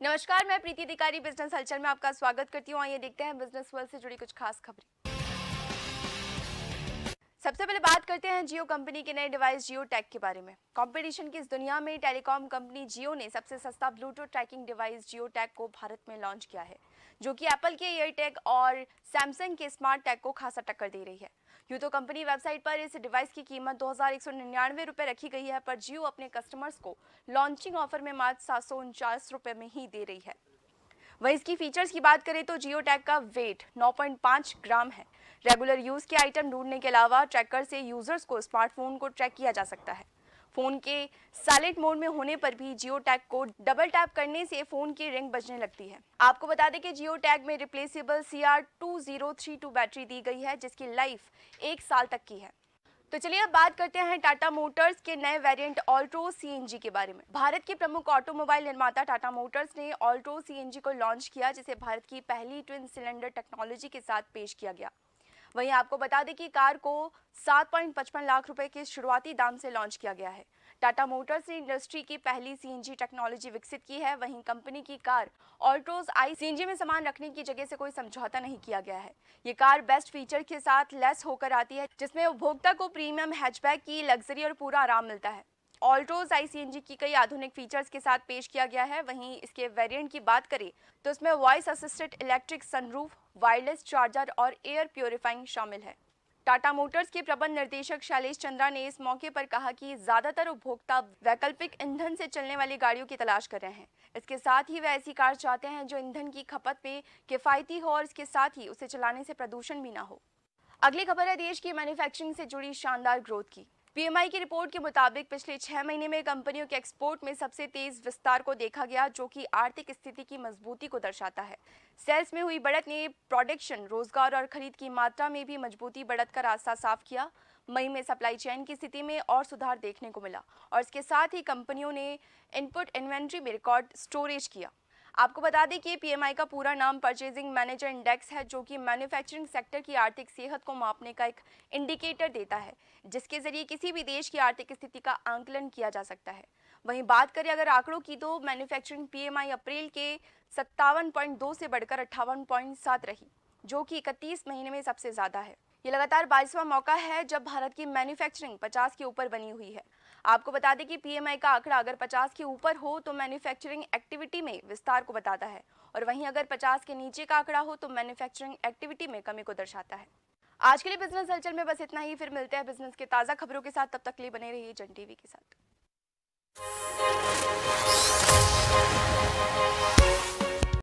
नमस्कार, मैं प्रीति अधिकारी, बिज़नेस हलचल में आपका स्वागत करती हूँ। आइए देखते हैं बिज़नेस वर्ल्ड से जुड़ी कुछ खास खबरें। सबसे पहले बात करते हैं जियो कंपनी के नए डिवाइस जियो टैग के बारे में। कंपटीशन की इस दुनिया में? टेलीकॉम कंपनी जियो ने सबसे सस्ता Bluetooth tracking device Jio tag को भारत में लॉन्च किया है, जो कि एप्पल के एयर टैग और सैमसंग के स्मार्ट टैग को खासा टक्कर दे रही है। यूँ तो कंपनी वेबसाइट पर इस डिवाइस की कीमत दो हज़ार रुपए रखी गई है, पर जियो अपने कस्टमर्स को लॉन्चिंग ऑफ़र में मात्र सात सौ रुपए में ही दे रही है। वहीं इसकी फीचर्स की बात करें तो जियो टैग का वेट 9.5 ग्राम है रेगुलर यूज़ के आइटम ढूँढने के अलावा ट्रैकर से यूज़र्स को स्मार्टफ़ोन को ट्रैक किया जा सकता है। फ़ोन के साइलेंट मोड में होने पर भी जियो टैग को डबल टैप करने से फ़ोन की रिंग बजने लगती है। आपको बता दें कि जियो टैग में replaceable C R two zero three two battery दी गई है, जिसकी लाइफ एक साल तक की है। तो चलिए अब बात करते हैं टाटा मोटर्स के नए वेरिएंट ऑल्ट्रो सीएनजी के बारे में। भारत के प्रमुख ऑटोमोबाइल निर्माता टाटा मोटर्स ने ऑल्ट्रो सीएनजी को लॉन्च किया, जिसे भारत की पहली ट्विन सिलेंडर टेक्नोलॉजी के साथ पेश किया गया। वहीं आपको बता दें कि कार को 7.55 लाख रुपए के शुरुआती दाम से लॉन्च किया गया है। टाटा मोटर्स ने इंडस्ट्री की पहली सीएनजी टेक्नोलॉजी विकसित की है। वहीं कंपनी की कार ऑल्ट्रोज आई सीएनजी में सामान रखने की जगह से कोई समझौता नहीं किया गया है। ये कार बेस्ट फीचर के साथ लेस होकर आती है, जिसमें उपभोक्ता को प्रीमियम हैचबैक की लग्जरी और पूरा आराम मिलता है। ऑल्ट्रोज आईसीएनजी की कई आधुनिक फीचर्स के साथ पेश किया गया है। वहीं इसके वेरिएंट की बात करें तो इसमें voice assisted electric sunroof wireless charger और एयर प्योरीफाइंग शामिल है। टाटा मोटर्स के प्रबंध निर्देशक शैलेश चंद्रा ने इस मौके पर कहा कि ज़्यादातर उपभोक्ता वैकल्पिक ईंधन से चलने वाली गाड़ियों की तलाश कर रहे हैं। इसके साथ ही वे ऐसी कार चाहते हैं जो ईंधन की खपत में किफायती हो और इसके साथ ही उसे चलाने से प्रदूषण भी ना हो। अगली खबर है देश की मैन्युफैक्चरिंग से जुड़ी शानदार ग्रोथ की। पीएमआई की रिपोर्ट के मुताबिक पिछले छह महीने में कंपनियों के एक्सपोर्ट में सबसे तेज विस्तार को देखा गया, जो कि आर्थिक स्थिति की मजबूती को दर्शाता है। सेल्स में हुई बढ़त ने प्रोडक्शन, रोज़गार और खरीद की मात्रा में भी मजबूती बढ़त का रास्ता साफ़ किया। मई में सप्लाई चेन की स्थिति में और सुधार देखने को मिला और इसके साथ ही कंपनियों ने इनपुट इन्वेंट्री में रिकॉर्ड स्टोरेज किया। आपको बता दें कि पीएमआई का पूरा नाम परचेजिंग मैनेजर इंडेक्स है, जो कि मैन्युफैक्चरिंग सेक्टर की आर्थिक सेहत को मापने का एक इंडिकेटर देता है, जिसके ज़रिए किसी भी देश की आर्थिक स्थिति का आंकलन किया जा सकता है। वहीं बात करें अगर आंकड़ों की तो मैन्युफैक्चरिंग पीएमआई अप्रैल के सत्तावन से बढ़कर अट्ठावन रही, जो कि इकतीस महीने में सबसे ज़्यादा है। ये लगातार बाईसवां मौका है जब भारत की मैन्युफैक्चरिंग 50 के ऊपर बनी हुई है। आपको बता दें कि पीएमआई का आंकड़ा अगर 50 के ऊपर हो तो मैन्युफैक्चरिंग एक्टिविटी में विस्तार को बताता है। और वहीं अगर 50 के नीचे का आंकड़ा हो तो मैन्युफैक्चरिंग एक्टिविटी में कमी को दर्शाता है। आज के लिए बिज़नेस हलचल में बस इतना ही। फिर मिलते हैं बिज़नेस के ताज़ा खबरों के साथ। तब तक लिए बने रहिए जन टीवी के साथ।